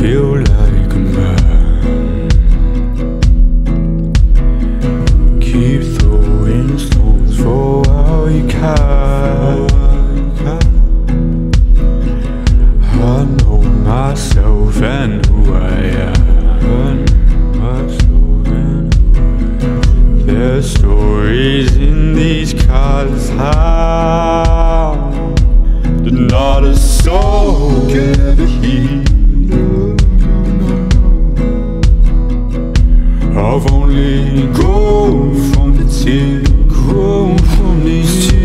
feel like a man. Keep throwing stones for all you can. I know myself and who I am. There's stories in these cards. How did not a soul get a heat? Only grown from the tears, grown from these tears.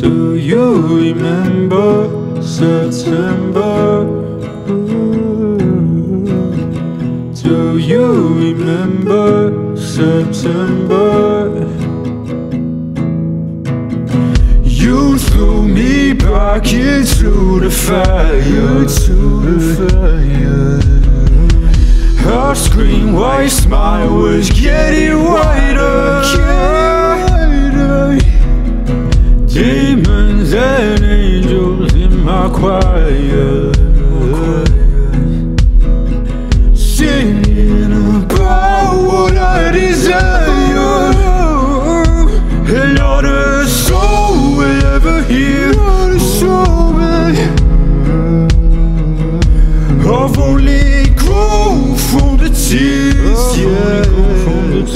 Do you remember September? Do you remember September? You threw me back into the fire, into smile was getting whiter. Demons and angels in my choir. Singing about what I desire. And all the soul will ever hear. the soul I've only grown from the tears. Yeah.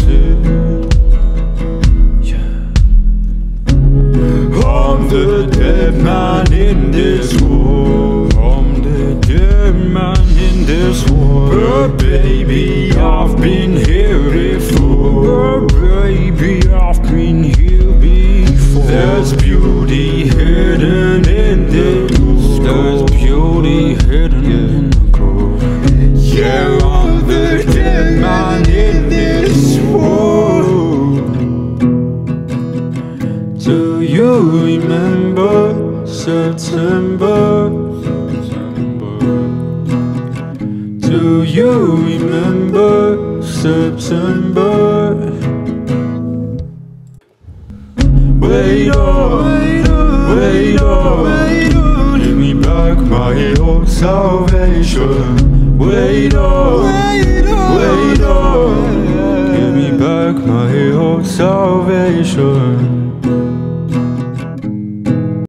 I'm the dead man in this war. Do you remember September? Do you remember September? Wait up, wait up, give me back my old salvation. Wait up, wait up, give me back my old salvation.